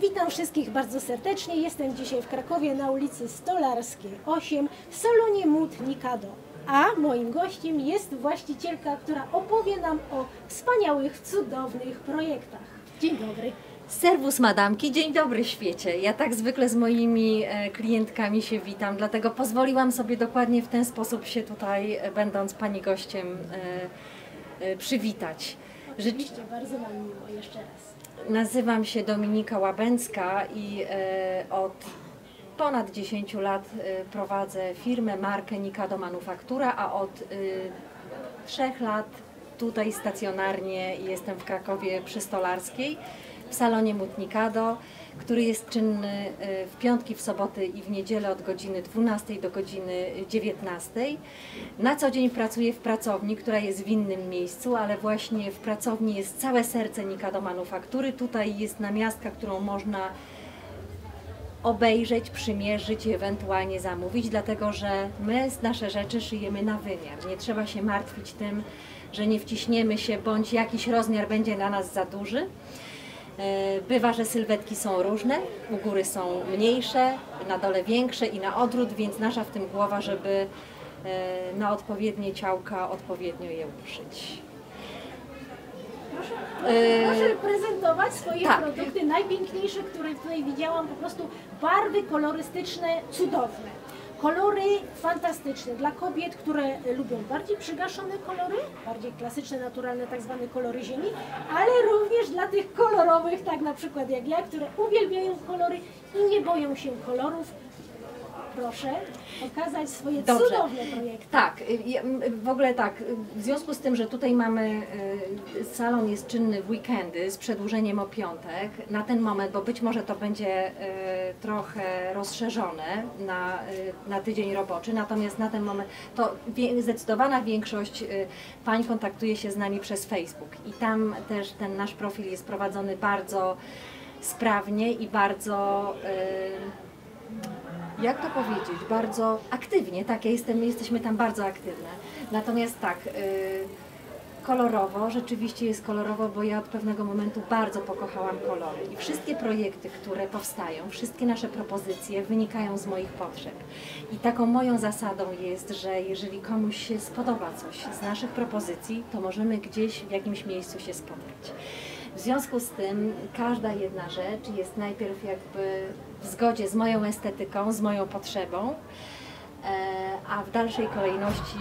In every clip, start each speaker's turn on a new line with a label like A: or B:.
A: Witam wszystkich bardzo serdecznie. Jestem dzisiaj w Krakowie na ulicy Stolarskiej 8 w salonie Mód Mikado. A moim gościem jest właścicielka, która opowie nam o wspaniałych, cudownych projektach. Dzień dobry.
B: Serwus madamki, dzień dobry świecie. Ja tak zwykle z moimi e, klientkami się witam, dlatego pozwoliłam sobie dokładnie w ten sposób się tutaj, e, będąc Pani gościem, e, przywitać.
A: Oczywiście, bardzo nam miło jeszcze raz.
B: Nazywam się Dominika Łabęcka i e, od ponad 10 lat e, prowadzę firmę, markę Nikado Manufaktura, a od e, 3 lat tutaj stacjonarnie jestem w Krakowie przy Stolarskiej w salonie Mut Nikado, który jest czynny e, w piątki, w soboty i w niedzielę od godziny 12 do godziny 19. Na co dzień pracuję w pracowni, która jest w innym miejscu, ale właśnie w pracowni jest całe serce Nikado Manufaktury. Tutaj jest namiastka, którą można obejrzeć, przymierzyć i ewentualnie zamówić, dlatego że my nasze rzeczy szyjemy na wymiar. Nie trzeba się martwić tym, że nie wciśniemy się, bądź jakiś rozmiar będzie dla nas za duży. E, Bywa, że sylwetki są różne, u góry są mniejsze, na dole większe i na odwrót, więc nasza w tym głowa, żeby e, na odpowiednie ciałka odpowiednio je uszyć.
A: Proszę prezentować swoje
B: tak.
A: produkty, najpiękniejsze, które tutaj widziałam, po prostu barwy kolorystyczne, cudowne. Kolory fantastyczne dla kobiet, które lubią bardziej przygaszone kolory, bardziej klasyczne, naturalne, tak zwane kolory ziemi, ale również dla tych kolorowych, tak na przykład jak ja, które uwielbiają kolory i nie boją się kolorów. Proszę pokazać swoje
B: Dobrze.
A: cudowne projekty.
B: Tak, y, m, w ogóle tak, y, w związku z tym, że tutaj mamy, y, salon jest czynny w weekendy z przedłużeniem o piątek, na ten moment, bo być może to będzie y, trochę rozszerzone na, y, na tydzień roboczy, natomiast na ten moment to zdecydowana większość y, pań kontaktuje się z nami przez Facebook i tam też ten nasz profil jest prowadzony bardzo sprawnie i bardzo... jak to powiedzieć, bardzo aktywnie, tak, ja jestem, jesteśmy tam bardzo aktywne. Natomiast tak, y, kolorowo, rzeczywiście jest kolorowo, bo ja od pewnego momentu bardzo pokochałam kolory i wszystkie projekty, które powstają, wszystkie nasze propozycje wynikają z moich potrzeb. I taką moją zasadą jest, że jeżeli komuś się spodoba coś z naszych propozycji, to możemy gdzieś w jakimś miejscu się spotkać. W związku z tym każda jedna rzecz jest najpierw jakby w zgodzie z moją estetyką, z moją potrzebą, e, a w dalszej kolejności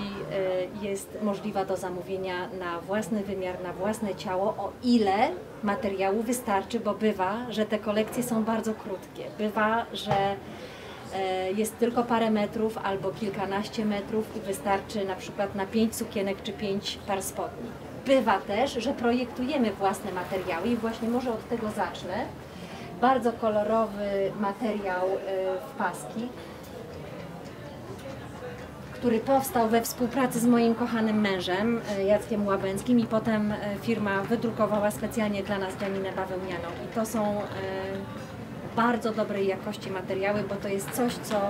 B: e, jest możliwa do zamówienia na własny wymiar, na własne ciało, o ile materiału wystarczy, bo bywa, że te kolekcje są bardzo krótkie. Bywa, że e, jest tylko parę metrów albo kilkanaście metrów i wystarczy na przykład na pięć sukienek czy pięć par spodni. Bywa też, że projektujemy własne materiały i właśnie może od tego zacznę. Bardzo kolorowy materiał e, w paski, który powstał we współpracy z moim kochanym mężem e, Jackiem Łabęckim i potem e, firma wydrukowała specjalnie dla nas dzianinę bawełnianą. I to są bardzo dobrej jakości materiały, bo to jest coś, co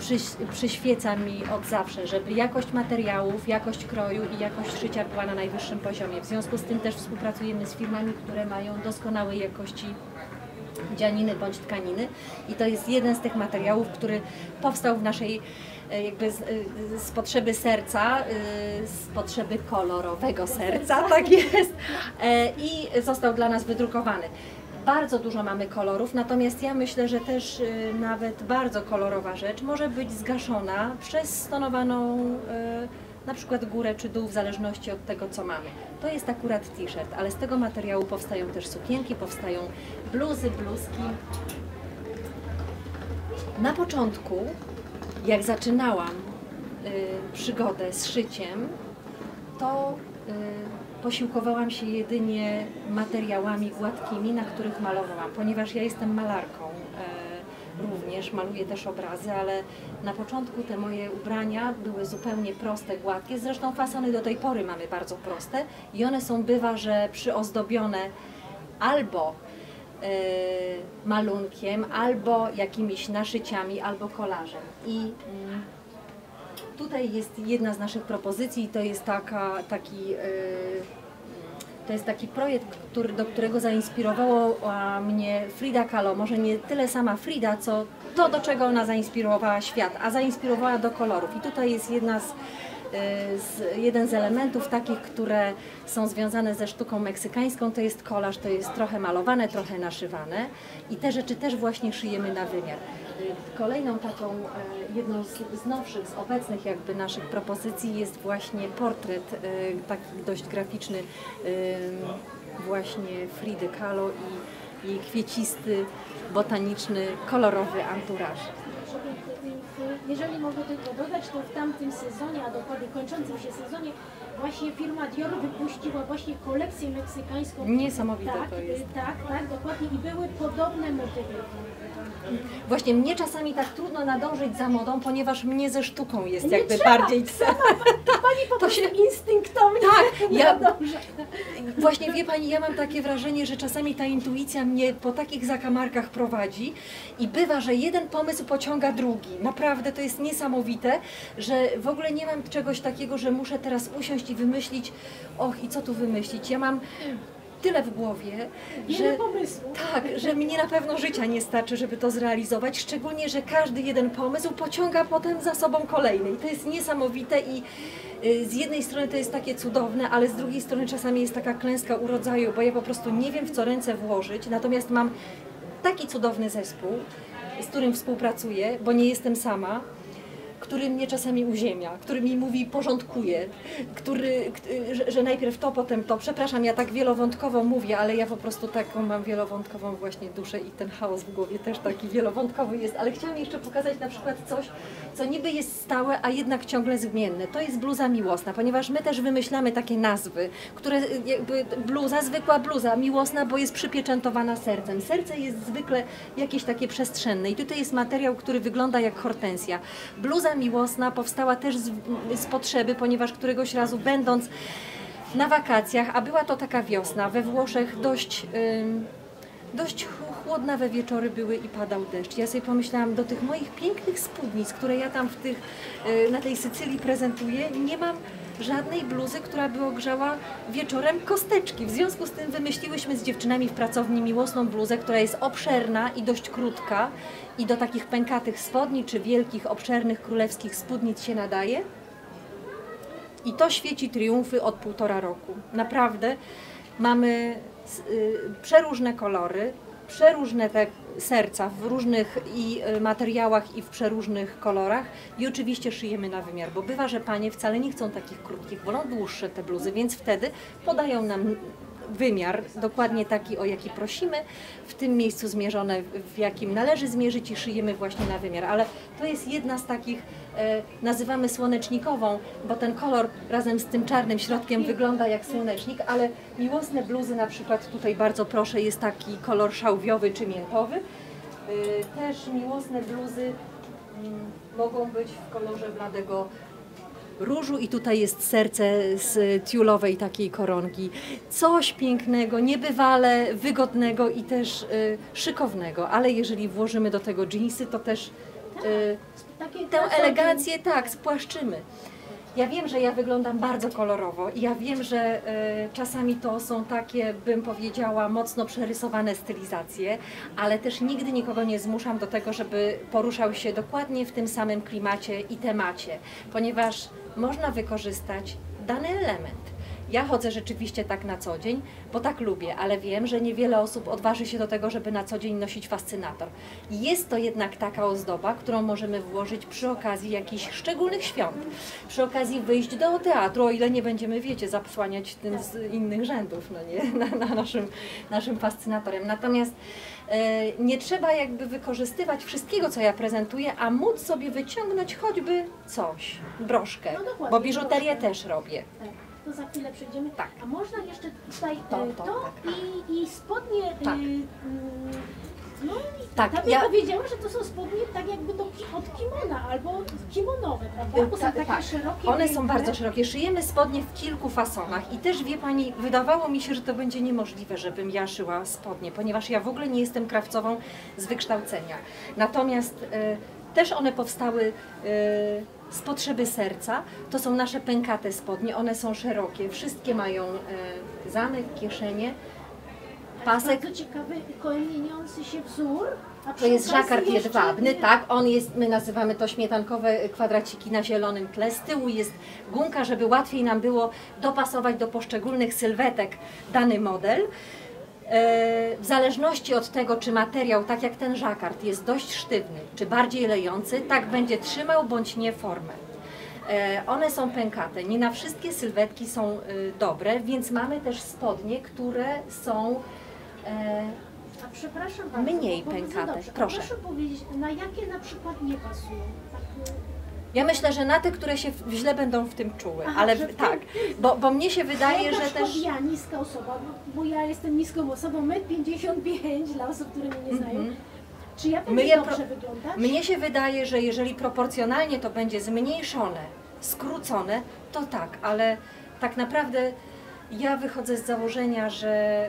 B: przyś, przyświeca mi od zawsze, żeby jakość materiałów, jakość kroju i jakość szycia była na najwyższym poziomie. W związku z tym też współpracujemy z firmami, które mają doskonałej jakości dzianiny bądź tkaniny i to jest jeden z tych materiałów, który powstał w naszej e, jakby z, e, z potrzeby serca, e, z potrzeby kolorowego serca, tak jest, i został dla nas wydrukowany. Bardzo dużo mamy kolorów, natomiast ja myślę, że też e, nawet bardzo kolorowa rzecz może być zgaszona przez stonowaną e, na przykład górę czy dół, w zależności od tego, co mamy. To jest akurat t-shirt, ale z tego materiału powstają też sukienki, powstają bluzy, bluzki. Na początku, jak zaczynałam y, przygodę z szyciem, to y, posiłkowałam się jedynie materiałami gładkimi, na których malowałam, ponieważ ja jestem malarką. y, Również maluję też obrazy, ale na początku te moje ubrania były zupełnie proste, gładkie. Zresztą fasony do tej pory mamy bardzo proste i one są bywa, że przyozdobione albo y, malunkiem, albo jakimiś naszyciami, albo kolażem. I mm, tutaj jest jedna z naszych propozycji, to jest taka, taki, y, To jest taki projekt, który, do którego zainspirowała mnie Frida Kahlo. Może nie tyle sama Frida, co to, do czego ona zainspirowała świat, a zainspirowała do kolorów. I tutaj jest jedna z, y, z, jeden z elementów takich, które są związane ze sztuką meksykańską, to jest kolaż, to jest trochę malowane, trochę naszywane i te rzeczy też właśnie szyjemy na wymiar. Kolejną taką, e, jedną z, nowszych, z obecnych jakby naszych propozycji jest właśnie portret, e, taki dość graficzny e, właśnie Fridy Kahlo i jej kwiecisty, botaniczny, kolorowy anturaż.
A: Jeżeli mogę tylko dodać, to w tamtym sezonie, a dokładnie kończącym się sezonie, właśnie firma Dior wypuściła właśnie kolekcję meksykańską.
B: Niesamowite
A: tak,
B: to jest.
A: Tak, tak, dokładnie. I były podobne motywy.
B: Właśnie mnie czasami tak trudno nadążyć za modą, ponieważ mnie ze sztuką jest
A: Nie
B: jakby
A: trzeba.
B: bardziej...
A: Pani po
B: To się-
A: instynktownie
B: Tak, ja-
A: nadąża.
B: Właśnie wie Pani, ja mam takie wrażenie, że czasami ta intuicja mnie po takich zakamarkach prowadzi i bywa, że jeden pomysł pociąga drugi. Naprawdę to jest niesamowite, że w ogóle nie mam czegoś takiego, że muszę teraz usiąść i wymyślić, och i co tu wymyślić. Ja mam tyle w głowie, że... Tak, że mnie na pewno życia nie starczy, żeby to zrealizować, szczególnie, że każdy jeden pomysł pociąga potem za sobą kolejny. I to jest niesamowite i y, z jednej strony to jest takie cudowne, ale z drugiej strony czasami jest taka klęska urodzaju, bo ja po prostu nie wiem w co ręce włożyć, natomiast mam taki cudowny zespół, z którym współpracuję, bo nie jestem sama, który mnie czasami uziemia, który mi mówi porządkuje, który, że, że najpierw to, potem to. Przepraszam, ja tak wielowątkowo mówię, ale ja po prostu taką mam wielowątkową właśnie duszę i ten chaos w głowie też taki wielowątkowy jest. Ale chciałam jeszcze pokazać na przykład coś, co niby jest stałe, a jednak ciągle zmienne. To jest bluza miłosna, ponieważ my też wymyślamy takie nazwy, które y, jakby bluza, zwykła bluza, miłosna, bo jest przypieczętowana sercem. Serce jest zwykle jakieś takie przestrzenne i tutaj jest materiał, który wygląda jak hortensja. Bluza miłosna powstała też z, z potrzeby, ponieważ któregoś razu będąc na wakacjach, a była to taka wiosna, we Włoszech dość... Dość ch- chłodnawe wieczory były i padał deszcz. Ja sobie pomyślałam, do tych moich pięknych spódnic, które ja tam w tych, y, na tej Sycylii prezentuję, nie mam żadnej bluzy, która by ogrzała wieczorem kosteczki. W związku z tym wymyśliłyśmy z dziewczynami w pracowni miłosną bluzę, która jest obszerna i dość krótka i do takich pękatych spodni czy wielkich, obszernych królewskich spódnic się nadaje. I to świeci triumfy od półtora roku. Naprawdę mamy y, przeróżne kolory, przeróżne te serca w różnych i y, materiałach i w przeróżnych kolorach i oczywiście szyjemy na wymiar, bo bywa, że panie wcale nie chcą takich krótkich, wolą dłuższe te bluzy, więc wtedy podają nam wymiar, dokładnie taki, o jaki prosimy, w tym miejscu zmierzone, w jakim należy zmierzyć i szyjemy właśnie na wymiar. Ale to jest jedna z takich, e, nazywamy słonecznikową, bo ten kolor razem z tym czarnym środkiem wygląda jak słonecznik, ale miłosne bluzy na przykład tutaj bardzo proszę jest taki kolor szałwiowy czy miętowy. E, też miłosne bluzy mm, mogą być w kolorze bladego różu i tutaj jest serce z tiulowej takiej koronki. Coś pięknego, niebywale wygodnego i też y, szykownego, ale jeżeli włożymy do tego dżinsy, to też y,
A: Takie
B: tę elegancję tak spłaszczymy. Ja wiem, że ja wyglądam bardzo kolorowo i ja wiem, że e, czasami to są takie, bym powiedziała, mocno przerysowane stylizacje, ale też nigdy nikogo nie zmuszam do tego, żeby poruszał się dokładnie w tym samym klimacie i temacie, ponieważ można wykorzystać dany element. Ja chodzę rzeczywiście tak na co dzień, bo tak lubię, ale wiem, że niewiele osób odważy się do tego, żeby na co dzień nosić fascynator. Jest to jednak taka ozdoba, którą możemy włożyć przy okazji jakichś szczególnych świąt, przy okazji wyjść do teatru, o ile nie będziemy, wiecie, zapsłaniać tym z innych rzędów, no nie, na, na naszym, naszym fascynatorem. Natomiast e, nie trzeba jakby wykorzystywać wszystkiego, co ja prezentuję, a móc sobie wyciągnąć choćby coś, broszkę,
A: No
B: bo biżuterię też robię.
A: To za chwilę przejdziemy.
B: Tak.
A: A można jeszcze tutaj
B: To,
A: to,
B: to,
A: to,
B: tak.
A: i, i spodnie.
B: Tak.
A: Y, y, no i
B: Tak,
A: tak, ja powiedziała, że to są spodnie tak jakby do, od kimona albo kimonowe, prawda? Bo są
B: Ta-
A: takie
B: tak.
A: szerokie.
B: One są bardzo szerokie. Szyjemy spodnie w kilku fasonach i też wie Pani, wydawało mi się, że to będzie niemożliwe, żebym ja szyła spodnie, ponieważ ja w ogóle nie jestem krawcową z wykształcenia. Natomiast e, też one powstały y, z potrzeby serca. To są nasze pękate spodnie, one są szerokie, wszystkie mają y, zamek, kieszenie, pasek.
A: Bardzo ciekawy, kołeniący się wzór. A
B: To jest żakard jedwabny, tak, on jest, my nazywamy to śmietankowe kwadraciki na zielonym tle. Z tyłu jest gumka, żeby łatwiej nam było dopasować do poszczególnych sylwetek dany model. E, W zależności od tego, czy materiał, tak jak ten żakard, jest dość sztywny, czy bardziej lejący, tak będzie trzymał bądź nie formę. E, One są pękate. Nie na wszystkie sylwetki są y, dobre, więc mamy też spodnie, które są e,
A: bardzo.
B: Mniej pękate. Proszę.
A: Proszę powiedzieć, na jakie na przykład nie pasują? Tak,
B: Ja myślę, że na te, które się w- źle będą w tym czuły,
A: Aha,
B: ale
A: że
B: w-
A: w
B: tak, bo, bo mnie się wydaje, że też...
A: ja, niska osoba, bo, bo ja jestem niską osobą, 1,55 m dla osób, które mnie nie znają.
B: Mhm.
A: Czy ja będę
B: Mnie
A: dobrze
B: pro-
A: wyglądać?
B: Mnie się wydaje, że jeżeli proporcjonalnie to będzie zmniejszone, skrócone, to tak, ale tak naprawdę ja wychodzę z założenia, że,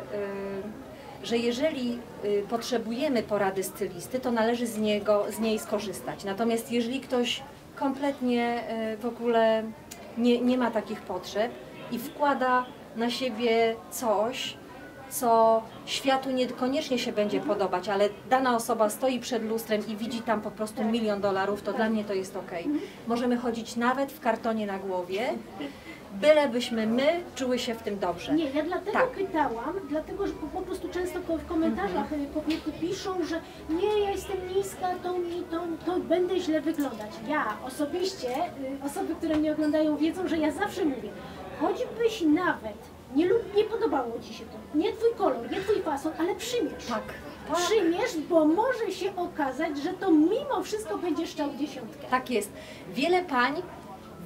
B: y, że jeżeli y, potrzebujemy porady stylisty, to należy z, niego, z niej skorzystać. Natomiast jeżeli ktoś kompletnie y, w ogóle nie, nie ma takich potrzeb i wkłada na siebie coś, co światu niekoniecznie się będzie podobać, ale dana osoba stoi przed lustrem i widzi tam po prostu milion dolarów, to dla mnie to jest ok. Możemy chodzić nawet w kartonie na głowie, bylebyśmy my czuły się w tym dobrze.
A: Nie, ja dlatego
B: Tak.
A: pytałam, dlatego że po, prostu często w komentarzach y, kobiety piszą, że nie, ja jestem niska, to, mi, to, to będę źle wyglądać. Ja osobiście, y, osoby, które mnie oglądają wiedzą, że ja zawsze mówię, choćbyś nawet nie, lub, nie podobało Ci się to, nie Twój kolor, nie Twój fason, ale przymierz.
B: Tak, tak,
A: Przymierz, bo może się okazać, że to mimo wszystko będzie szczał dziesiątkę.
B: tak jest. Wiele pań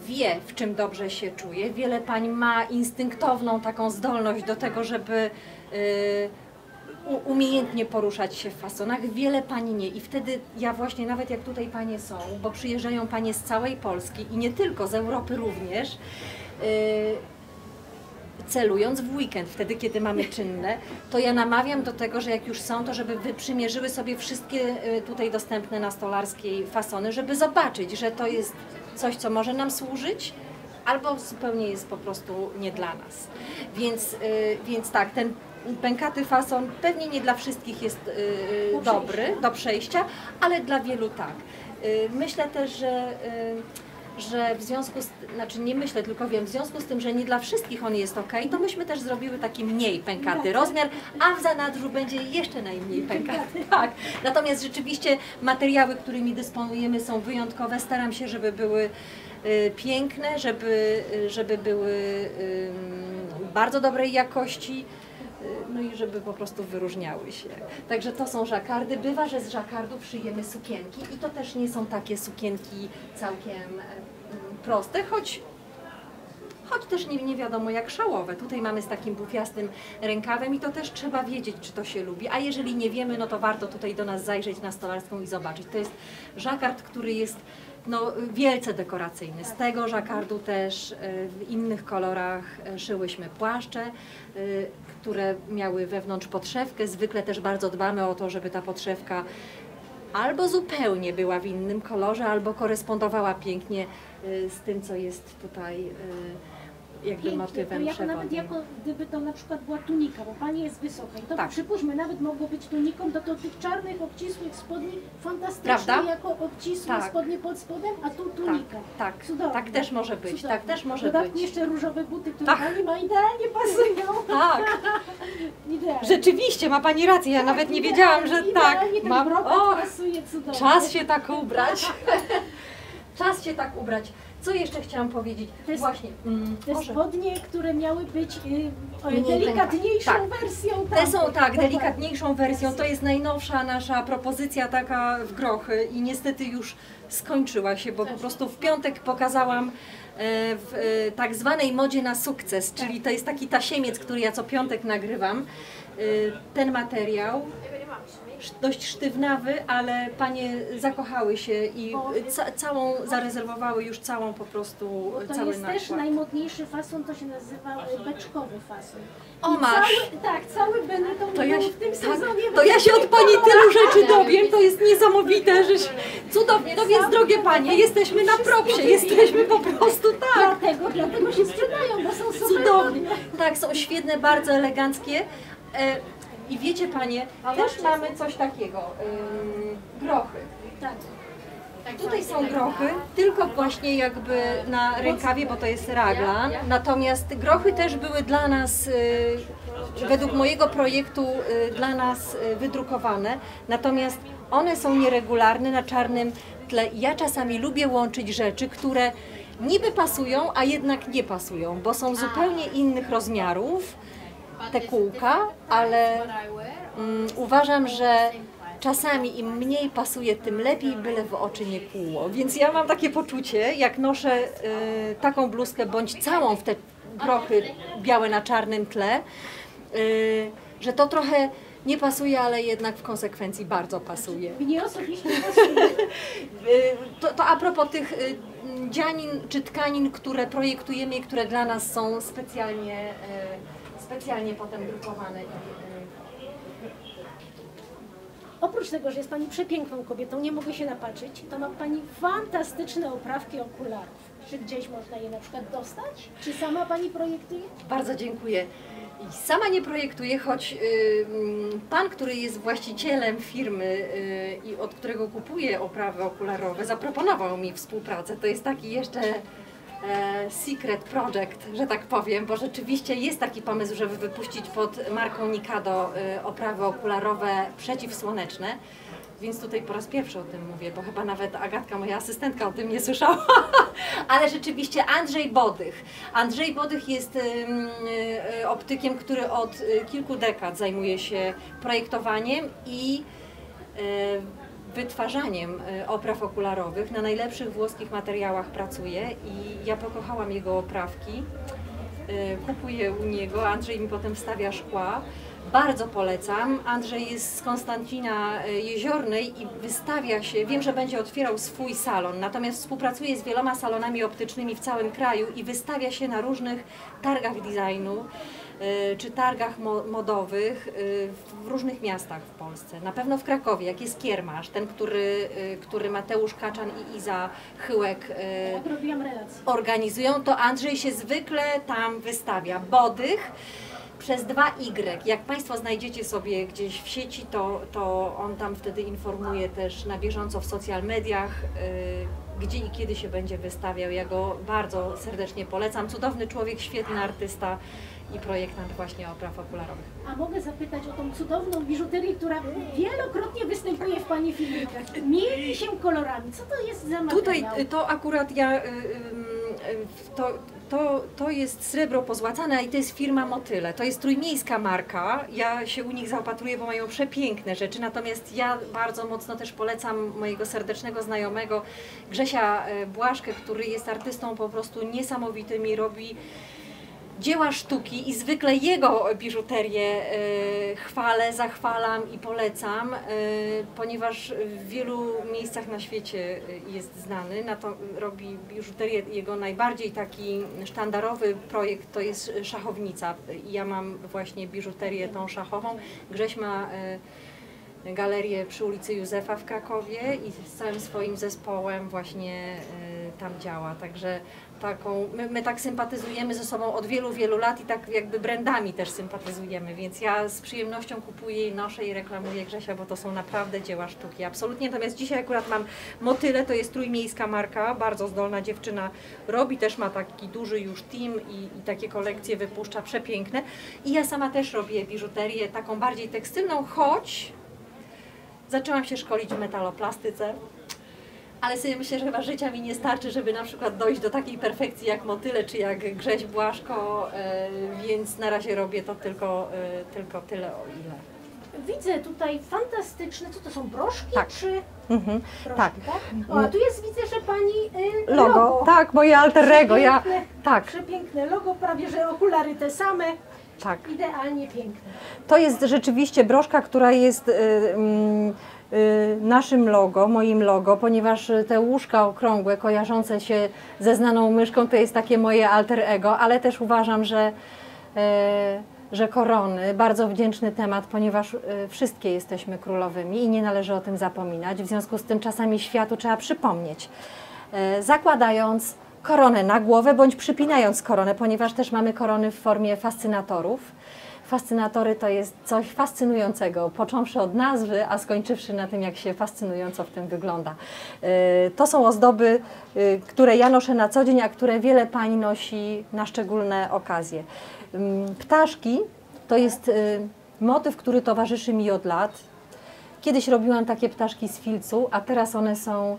B: wie, w czym dobrze się czuje. Wiele pań ma instynktowną taką zdolność do tego, żeby y, umiejętnie poruszać się w fasonach. Wiele pań nie. I wtedy ja właśnie, nawet jak tutaj panie są, bo przyjeżdżają panie z całej Polski i nie tylko, z Europy również, y, celując w weekend, wtedy kiedy mamy czynne, to ja namawiam do tego, że jak już są, to żeby wyprzymierzyły sobie wszystkie y, tutaj dostępne na stolarskiej fasony, żeby zobaczyć, że to jest coś, co może nam służyć, albo zupełnie jest po prostu nie dla nas. Więc, y, więc tak, ten pękaty fason pewnie nie dla wszystkich jest y,
A: Do
B: dobry, do przejścia, ale dla wielu tak. Y, Myślę też, że, że w związku z, znaczy nie myślę, tylko wiem, w związku z tym, że nie dla wszystkich on jest ok, to myśmy też zrobiły taki mniej pękaty rozmiar, a w zanadrzu będzie jeszcze najmniej pękaty. Tak. Natomiast rzeczywiście materiały, którymi dysponujemy są wyjątkowe. Staram się, żeby były y, piękne, żeby, y, żeby były ym, bardzo dobrej jakości. No i żeby po prostu wyróżniały się. Także to są żakardy. Bywa, że z żakardów szyjemy sukienki i to też nie są takie sukienki całkiem e, proste, choć choć też nie, nie wiadomo jak szałowe. Tutaj mamy z takim bufiastym rękawem i to też trzeba wiedzieć, czy to się lubi. A jeżeli nie wiemy, no to warto tutaj do nas zajrzeć na stolarską i zobaczyć. To jest żakard, który jest no, wielce dekoracyjny. Z tego żakardu też e, w innych kolorach e, szyłyśmy płaszcze, które miały wewnątrz podszewkę. Zwykle też bardzo dbamy o to, żeby ta podszewka albo zupełnie była w innym kolorze, albo korespondowała pięknie y, z tym, co jest tutaj y, jakby
A: Pięknie,
B: motywem
A: to jako, nawet jako gdyby to na przykład była tunika, bo Pani jest wysoka i to
B: Tak.
A: przypuśćmy, nawet mogło być tuniką, to, to tych czarnych, obcisłych spodni fantastycznie
B: Prawda?
A: jako obcisłe
B: Tak.
A: spodnie pod spodem, a tu tunika.
B: Tak, tak, tak też może być,
A: Cudowne.
B: tak też może
A: Dodatnie
B: być.
A: jeszcze różowe buty, które
B: Tak.
A: Pani ma idealnie pasują.
B: Tak,
A: Idealnie.
B: rzeczywiście, ma Pani rację, ja nawet nie wiedziałam, że tak. Mam, o,
A: pasuje cudownie.
B: czas się tak ubrać. Czas się tak ubrać. Co jeszcze chciałam powiedzieć?
A: To jest-
B: Właśnie, mm,
A: Te
B: może.
A: spodnie, które miały być y, delikatniejszą
B: pęka-
A: wersją.
B: Te
A: tamtych.
B: są tak,
A: Dokładnie.
B: delikatniejszą wersją. To jest najnowsza nasza propozycja taka w grochy i niestety już skończyła się, bo po prostu w piątek pokazałam e, w e, tak zwanej modzie na sukces, czyli to jest taki tasiemiec, który ja co piątek nagrywam. E, Ten materiał dość sztywnawy, ale panie zakochały się i ca całą zarezerwowały już całą po prostu
A: Bo to
B: cały
A: jest też najmodniejszy fason, to się nazywa e, beczkowy fason.
B: O,
A: I
B: masz.
A: Cały, tak, cały Benetton
B: To ja, się,
A: w tym
B: tak,
A: sezonie.
B: to ja się od Pani tylu rzeczy dowiem, to jest niesamowite, że cudownie, no więc drogie Panie, jesteśmy na propsie, jesteśmy po prostu tak.
A: Dlatego, dlatego się sprzedają, bo są super
B: Cudownie. Tak, są świetne, bardzo eleganckie. E, I wiecie Panie, też mamy coś takiego, grochy.
A: Tak.
B: Tutaj są grochy, tylko właśnie jakby na rękawie, bo to jest raglan. Natomiast grochy też były dla nas, y, według mojego projektu, y, dla nas y, wydrukowane. Natomiast one są nieregularne na czarnym tle. Ja czasami lubię łączyć rzeczy, które niby pasują, a jednak nie pasują, bo są zupełnie innych rozmiarów te kółka, ale mm, uważam, że czasami im mniej pasuje, tym lepiej, byle w oczy nie kłuło. Więc ja mam takie poczucie, jak noszę y, taką bluzkę, bądź całą w te grochy białe na czarnym tle, y, że to trochę nie pasuje, ale jednak w konsekwencji bardzo pasuje.
A: Mnie osobiście pasuje.
B: Y, To, to a propos tych y, dzianin czy tkanin, które projektujemy i które dla nas są specjalnie, y, specjalnie potem drukowane. i,
A: Oprócz tego, że jest Pani przepiękną kobietą, nie mogę się napatrzeć, to ma Pani fantastyczne oprawki okularów. Czy gdzieś można je na przykład dostać? Czy sama Pani projektuje?
B: y, Bardzo dziękuję. Sama nie projektuję, choć y, mm, pan, który jest właścicielem firmy y, i od którego kupuję oprawy okularowe, zaproponował mi współpracę. To jest taki jeszcze secret project, że tak powiem, bo rzeczywiście jest taki pomysł, żeby wypuścić pod marką Nikado y, oprawy okularowe przeciwsłoneczne. Więc tutaj po raz pierwszy o tym mówię, bo chyba nawet Agatka, moja asystentka, o tym nie słyszała. Ale rzeczywiście Andrzej Bodych. Andrzej Bodych jest y, optykiem, który od kilku dekad zajmuje się projektowaniem i wytwarzaniem y, opraw okularowych. Na najlepszych włoskich materiałach pracuje i ja pokochałam jego oprawki. Y, Kupuję u niego, Andrzej mi potem wstawia szkła. Bardzo polecam. Andrzej jest z Konstancina y, Jeziornej i wystawia się, wiem, że będzie otwierał swój salon, natomiast współpracuje z wieloma salonami optycznymi w całym kraju i wystawia się na różnych targach designu czy targach mo- modowych y, w różnych miastach w Polsce. Na pewno w Krakowie, jak jest Kiermasz, ten, który, y, który Mateusz Kaczan i Iza Chyłek y,
A: relację.
B: organizują, to Andrzej się zwykle tam wystawia. Bodych przez 2Y. Jak Państwo znajdziecie sobie gdzieś w sieci, to, to on tam wtedy informuje też na bieżąco w social mediach, y, gdzie i kiedy się będzie wystawiał. Ja go bardzo serdecznie polecam. Cudowny człowiek, świetny artysta i projektant właśnie opraw okularowych.
A: A mogę zapytać o tą cudowną biżuterię, która wielokrotnie występuje w Pani filmikach. Mieli się kolorami. Co to jest za materiał?
B: Tutaj y, to akurat ja, y, y, to, to, to jest srebro pozłacane i to jest firma Motyle. To jest trójmiejska marka. Ja się u nich zaopatruję, bo mają przepiękne rzeczy. Natomiast ja bardzo mocno też polecam mojego serdecznego znajomego Grzesia Błaszkę, który jest artystą po prostu niesamowitym i robi dzieła sztuki i zwykle jego biżuterię e, chwalę, zachwalam i polecam, e, ponieważ w wielu miejscach na świecie e, jest znany. Na to robi biżuterię, jego najbardziej taki sztandarowy projekt to jest szachownica. Ja mam właśnie biżuterię tą szachową. Grześ ma galerię przy ulicy Józefa w Krakowie i z całym swoim zespołem właśnie tam działa. Także taką, my, my tak sympatyzujemy ze sobą od wielu, wielu lat i tak jakby brandami też sympatyzujemy, więc ja z przyjemnością kupuję i noszę i reklamuję Grzesia, bo to są naprawdę dzieła sztuki. Absolutnie. Natomiast dzisiaj akurat mam Motyle, to jest trójmiejska marka, bardzo zdolna dziewczyna robi, też ma taki duży już team i, i takie kolekcje wypuszcza przepiękne. I ja sama też robię biżuterię taką bardziej tekstylną, choć Zaczęłam się szkolić w metaloplastyce, ale sobie myślę, że chyba życia mi nie starczy, żeby na przykład dojść do takiej perfekcji jak motyle czy jak Grześ Błaszko, e, więc na razie robię to tylko, e, tylko tyle o ile.
A: Widzę tutaj fantastyczne, co to są broszki
C: Tak.
A: czy
C: Mhm.
A: broszki,
C: Tak.
A: tak? O, a tu jest, widzę, że Pani y,
C: Logo, tak, moje alter ego. Ja, tak,
A: Przepiękne logo, prawie że okulary te same.
B: Tak.
A: Idealnie piękne.
B: To jest rzeczywiście broszka, która jest y, y, naszym logo, moim logo, ponieważ te łóżka okrągłe, kojarzące się ze znaną myszką, to jest takie moje alter ego, ale też uważam, że, e, że korony, bardzo wdzięczny temat, ponieważ e, wszystkie jesteśmy królowymi i nie należy o tym zapominać. W związku z tym czasami światu trzeba przypomnieć, zakładając koronę na głowę bądź przypinając koronę, ponieważ też mamy korony w formie fascynatorów. Fascynatory to jest coś fascynującego, począwszy od nazwy, a skończywszy na tym, jak się fascynująco w tym wygląda. E, To są ozdoby, e, które ja noszę na co dzień, a które wiele pań nosi na szczególne okazje. Mm, Ptaszki to jest e, motyw, który towarzyszy mi od lat. Kiedyś robiłam takie ptaszki z filcu, a teraz one są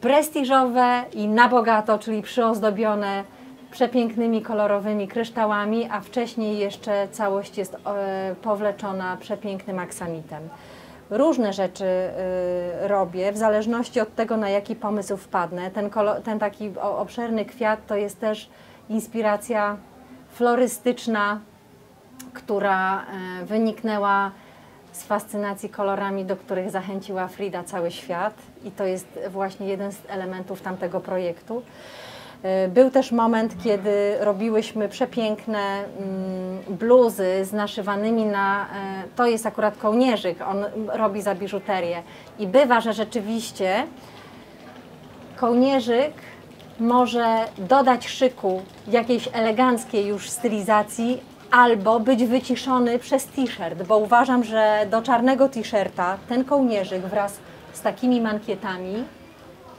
B: prestiżowe i na bogato, czyli przyozdobione przepięknymi kolorowymi kryształami, a wcześniej jeszcze całość jest e, powleczona przepięknym aksamitem. Różne rzeczy e, robię, w zależności od tego, na jaki pomysł wpadnę. Ten, ten taki obszerny kwiat to jest też inspiracja florystyczna, która e, wyniknęła z fascynacji kolorami, do których zachęciła Frida cały świat i to jest właśnie jeden z elementów tamtego projektu. E, Był też moment, kiedy robiłyśmy przepiękne mm, bluzy z naszywanymi na. e, To jest akurat kołnierzyk, on robi za biżuterię. I bywa, że rzeczywiście kołnierzyk może dodać szyku jakiejś eleganckiej już stylizacji albo być wyciszony przez t-shirt, bo uważam, że do czarnego t-shirta ten kołnierzyk wraz z takimi mankietami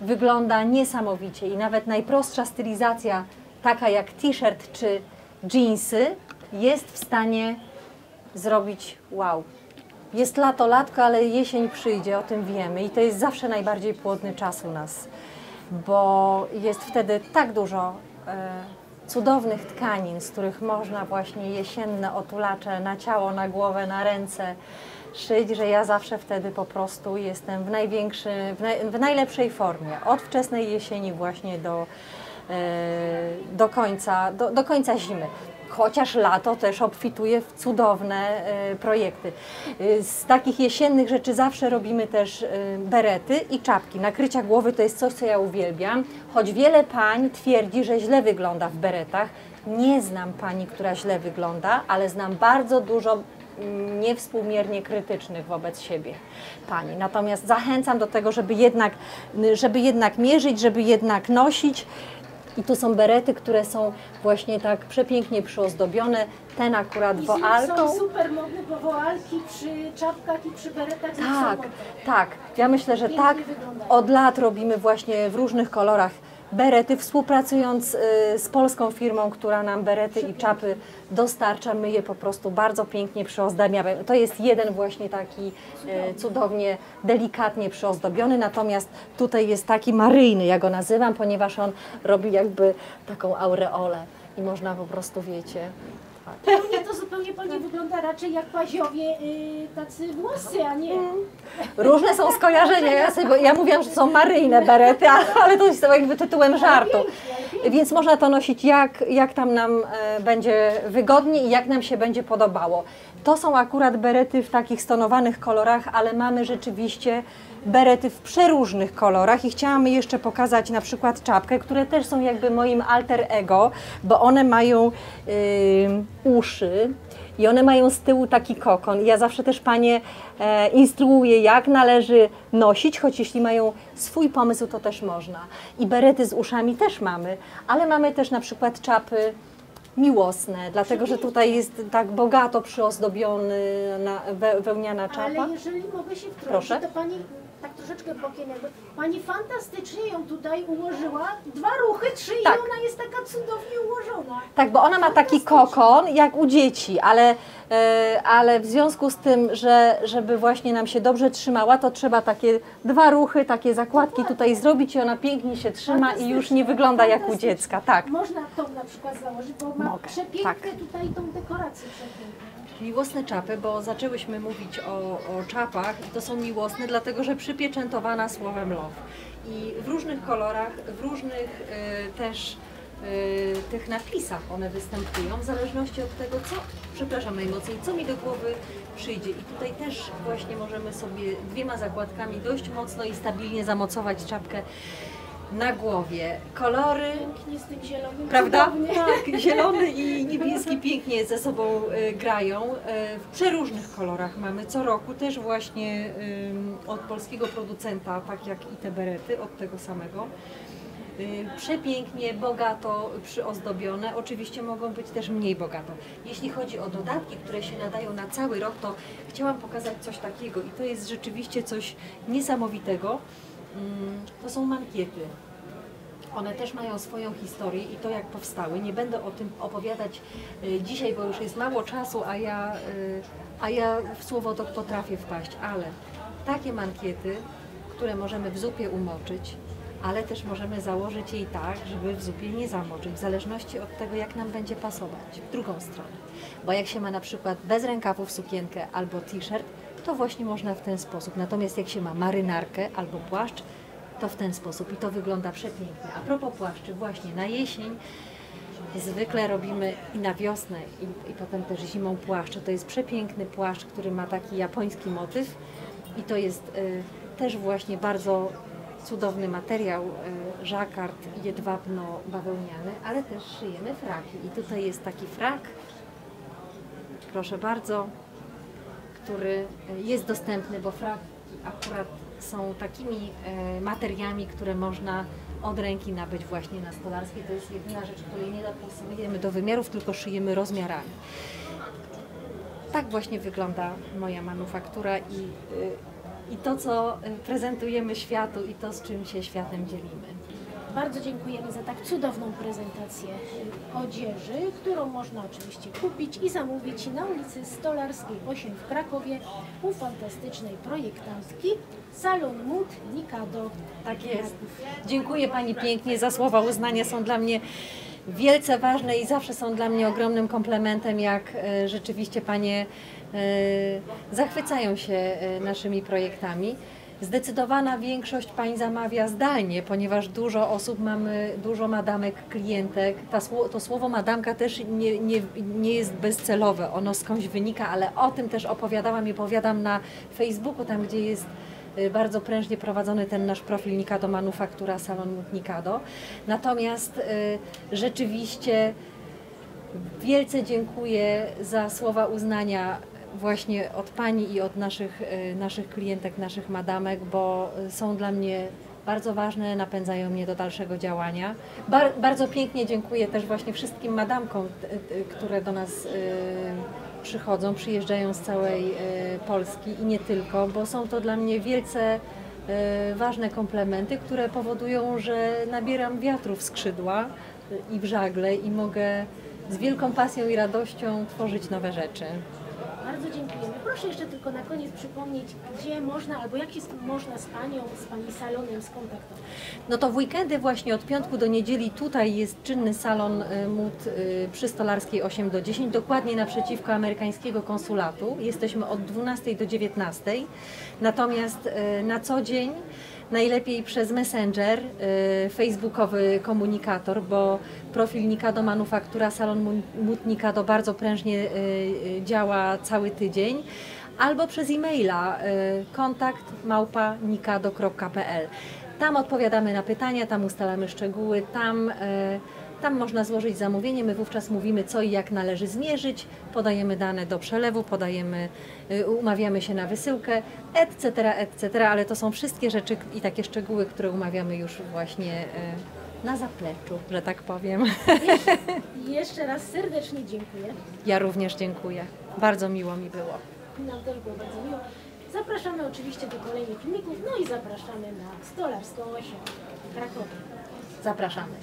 B: wygląda niesamowicie i nawet najprostsza stylizacja, taka jak t-shirt czy jeansy, jest w stanie zrobić wow. Jest lato, latko, ale jesień przyjdzie, o tym wiemy i to jest zawsze najbardziej płodny czas u nas, bo jest wtedy tak dużo e, cudownych tkanin, z których można właśnie jesienne otulacze na ciało, na głowę, na ręce szyć, że ja zawsze wtedy po prostu jestem w największym, w, naj, w najlepszej formie, od wczesnej jesieni właśnie do, e, do, końca, do, do końca zimy. Chociaż lato też obfituje w cudowne e, projekty. E, Z takich jesiennych rzeczy zawsze robimy też e, berety i czapki. Nakrycia głowy to jest coś, co ja uwielbiam, choć wiele pań twierdzi, że źle wygląda w beretach. Nie znam pani, która źle wygląda, ale znam bardzo dużo niewspółmiernie krytycznych wobec siebie pani. Natomiast zachęcam do tego, żeby jednak, żeby jednak mierzyć, żeby jednak nosić. I tu są berety, które są właśnie tak przepięknie przyozdobione. Ten akurat
A: I
B: woalką.
A: są super modne, bo woalki przy czapkach i przy beretach
B: Tak, tak. Ja myślę, że
A: Pięknie
B: tak.
A: wyglądają.
B: Od lat robimy właśnie w różnych kolorach berety, współpracując y, z polską firmą, która nam berety i czapy dostarcza. My je po prostu bardzo pięknie przyozdabiamy. To jest jeden właśnie taki y, cudownie, delikatnie przyozdobiony, natomiast tutaj jest taki maryjny, ja go nazywam, ponieważ on robi jakby taką aureolę i można po prostu, wiecie,
A: mnie to zupełnie pani wygląda raczej jak paziowie y, tacy włosy, a nie...
B: Różne są skojarzenia. Ja, sobie, bo ja mówiłam, że są maryjne berety, ale, ale to jest jakby tytułem żartu. Więc można to nosić jak, jak tam nam e, będzie wygodnie i jak nam się będzie podobało. To są akurat berety w takich stonowanych kolorach, ale mamy rzeczywiście berety w przeróżnych kolorach i chciałam jeszcze pokazać na przykład czapkę, które też są jakby moim alter ego, bo one mają y, uszy, i one mają z tyłu taki kokon. Ja zawsze też panie e, instruuję, jak należy nosić, choć jeśli mają swój pomysł, to też można. I berety z uszami też mamy, ale mamy też na przykład czapy miłosne, dlatego że tutaj jest tak bogato przyozdobiony na, we, wełniana czapa.
A: Ale jeżeli mogę się wtrącić,
B: Proszę.
A: to pani tak troszeczkę bokiem jakby, pani fantastycznie ją tutaj ułożyła, dwa ruchy, trzy
B: Tak.
A: i ona jest taka cudownie ułożona.
B: Tak, bo ona ma taki kokon jak u dzieci, ale, e, ale w związku z tym, że żeby właśnie nam się dobrze trzymała, to trzeba takie dwa ruchy, takie zakładki tutaj zrobić i ona pięknie się trzyma i już nie wygląda jak u dziecka. Tak.
A: Można tą na przykład założyć, bo ma
B: Mogę,
A: przepiękne
B: tak.
A: tutaj tą dekorację przepiękną.
B: Miłosne czapy, bo zaczęłyśmy mówić o, o czapach i to są miłosne, dlatego że przypieczętowana słowem love. I w różnych kolorach, w różnych e, też e, tych napisach one występują, w zależności od tego, co przepraszam najmocniej, co mi do głowy przyjdzie. I tutaj też właśnie możemy sobie dwiema zakładkami dość mocno i stabilnie zamocować czapkę na głowie. Kolory
A: Pięknie z tym zielonym.
B: Prawda? Tak, zielony i niebieski pięknie ze sobą e, grają. E, w przeróżnych kolorach mamy co roku też właśnie ym, od polskiego producenta, tak jak i te berety, od tego samego. Y, Przepięknie, bogato przyozdobione. Oczywiście mogą być też mniej bogato. Jeśli chodzi o dodatki, które się nadają na cały rok, to chciałam pokazać coś takiego i to jest rzeczywiście coś niesamowitego. Ym, To są mankiety. One też mają swoją historię i to jak powstały. Nie będę o tym opowiadać y, dzisiaj, bo już jest mało czasu, a ja, y, a ja w słowo to potrafię wpaść, ale takie mankiety, które możemy w zupie umoczyć, ale też możemy założyć jej tak, żeby w zupie nie zamoczyć, w zależności od tego, jak nam będzie pasować w drugą stronę. Bo jak się ma na przykład bez rękawów sukienkę albo t-shirt, to właśnie można w ten sposób. Natomiast jak się ma marynarkę albo płaszcz, to w ten sposób i to wygląda przepięknie. A propos płaszczy, właśnie na jesień zwykle robimy i na wiosnę i, i potem też zimą płaszcze. To jest przepiękny płaszcz, który ma taki japoński motyw i to jest y, też właśnie bardzo cudowny materiał, y, żakard jedwabno-bawełniany, ale też szyjemy fraki. I tutaj jest taki frak, proszę bardzo, który e, jest dostępny, bo fraki akurat są takimi e, materiałami, które można od ręki nabyć właśnie na stolarskiej. To jest jedyna rzecz, której nie dopasujemy do wymiarów, tylko szyjemy rozmiarami. Tak właśnie wygląda moja manufaktura i, y, i to, co prezentujemy światu i to, z czym się światem dzielimy.
A: Bardzo dziękujemy za tak cudowną prezentację odzieży, którą można oczywiście kupić i zamówić na ulicy Stolarskiej 8 w Krakowie u fantastycznej projektantki Salon Mut Nikado.
B: Tak jest. Dziękuję Pani pięknie za słowa uznania. Są dla mnie wielce ważne i zawsze są dla mnie ogromnym komplementem, jak e, rzeczywiście Panie e, zachwycają się e, naszymi projektami. Zdecydowana większość Pań zamawia zdalnie, ponieważ dużo osób mamy, dużo madamek, klientek. Ta, to słowo madamka też nie, nie, nie jest bezcelowe, ono skądś wynika, ale o tym też opowiadałam i opowiadam na Facebooku, tam gdzie jest y, bardzo prężnie prowadzony ten nasz profil Nikado Manufaktura Salon Nikado. Natomiast y, rzeczywiście wielce dziękuję za słowa uznania właśnie od Pani i od naszych, y, naszych klientek, naszych madamek, bo są dla mnie bardzo ważne, napędzają mnie do dalszego działania. Bar, bardzo pięknie dziękuję też właśnie wszystkim madamkom, które do nas y, przychodzą, przyjeżdżają z całej y, Polski i nie tylko, bo są to dla mnie wielce ważne komplementy, które powodują, że nabieram wiatru w skrzydła i w żagle i mogę z wielką pasją i radością tworzyć nowe rzeczy.
A: Bardzo dziękujemy. Proszę jeszcze tylko na koniec przypomnieć, gdzie można albo jak się można z Panią, z Pani salonem skontaktować.
B: No to w weekendy właśnie od piątku do niedzieli tutaj jest czynny salon y, mód y, przy Stolarskiej 8 do 10, dokładnie naprzeciwko amerykańskiego konsulatu. Jesteśmy od 12 do 19. Natomiast y, na co dzień najlepiej przez Messenger, y, facebookowy komunikator, bo profil Nikado Manufaktura Salon Mu- Mód Nikado bardzo prężnie y, y, działa cały tydzień albo przez e-maila kontakt małpa nikado.pl. Tam odpowiadamy na pytania, tam ustalamy szczegóły, tam, tam można złożyć zamówienie. My wówczas mówimy, co i jak należy zmierzyć, podajemy dane do przelewu, podajemy, y, umawiamy się na wysyłkę, etc., etc., ale to są wszystkie rzeczy i takie szczegóły, które umawiamy już właśnie y, na zapleczu, że tak powiem.
A: I jeszcze raz serdecznie dziękuję.
B: Ja również dziękuję. Bardzo miło mi było.
A: Nam też było bardzo miło. Zapraszamy oczywiście do kolejnych filmików, no i zapraszamy na Stolarską 8 w Krakowie.
B: Zapraszamy.